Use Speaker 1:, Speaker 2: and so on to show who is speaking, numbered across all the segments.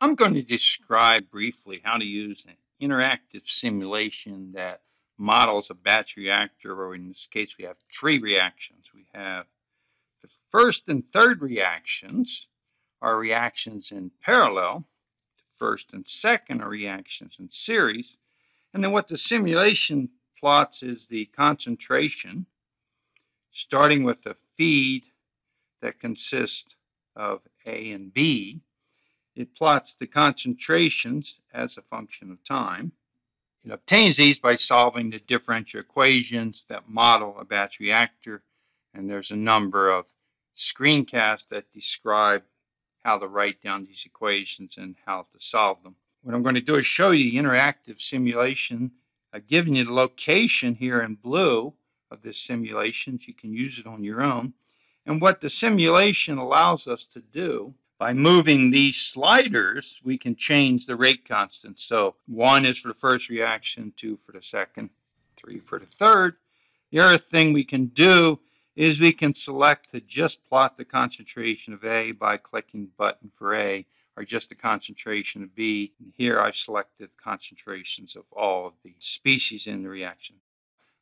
Speaker 1: I'm going to describe briefly how to use an interactive simulation that models a batch reactor, or in this case we have three reactions. We have the first and third reactions are reactions in parallel. The first and second are reactions in series. And then what the simulation plots is the concentration, starting with a feed that consists of A and B. It plots the concentrations as a function of time. It obtains these by solving the differential equations that model a batch reactor, and there's a number of screencasts that describe how to write down these equations and how to solve them. What I'm going to do is show you the interactive simulation. I've given you the location here in blue of this simulation. You can use it on your own. And what the simulation allows us to do, by moving these sliders, we can change the rate constant. So one is for the first reaction, two for the second, three for the third. The other thing we can do is we can select to just plot the concentration of A by clicking button for A, or just the concentration of B. And here I've selected concentrations of all of the species in the reaction.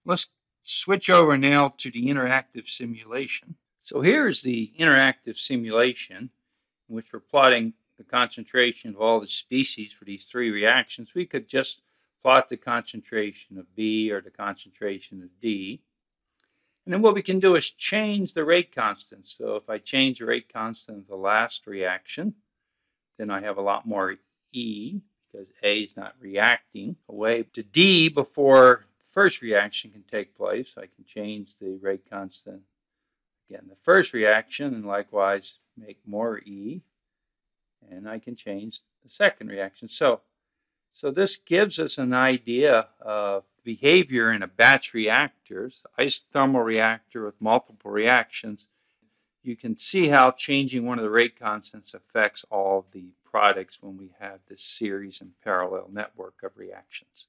Speaker 1: Let's switch over now to the interactive simulation. So here's the interactive simulation in which we're plotting the concentration of all the species for these three reactions. We could just plot the concentration of B or the concentration of D. And then what we can do is change the rate constant. So if I change the rate constant of the last reaction, then I have a lot more E because A is not reacting away to D before the first reaction can take place. I can change the rate constant Again, the first reaction, and likewise make more E, and I can change the second reaction. So, so this gives us an idea of behavior in a batch reactor, isothermal reactor with multiple reactions. You can see how changing one of the rate constants affects all of the products when we have this series and parallel network of reactions.